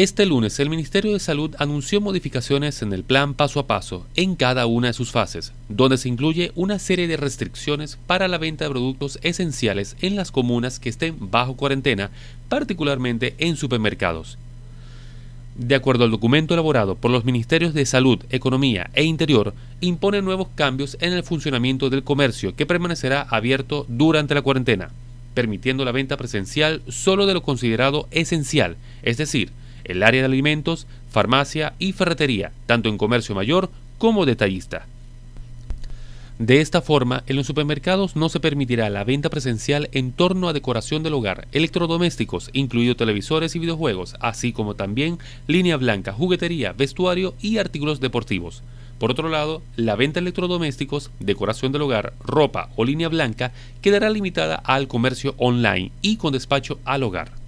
Este lunes el Ministerio de Salud anunció modificaciones en el plan paso a paso en cada una de sus fases, donde se incluye una serie de restricciones para la venta de productos esenciales en las comunas que estén bajo cuarentena, particularmente en supermercados. De acuerdo al documento elaborado por los Ministerios de Salud, Economía e Interior, impone nuevos cambios en el funcionamiento del comercio que permanecerá abierto durante la cuarentena, permitiendo la venta presencial solo de lo considerado esencial, es decir, el área de alimentos, farmacia y ferretería, tanto en comercio mayor como detallista. De esta forma, en los supermercados no se permitirá la venta presencial en torno a decoración del hogar, electrodomésticos, incluidos televisores y videojuegos, así como también línea blanca, juguetería, vestuario y artículos deportivos. Por otro lado, la venta de electrodomésticos, decoración del hogar, ropa o línea blanca quedará limitada al comercio online y con despacho al hogar.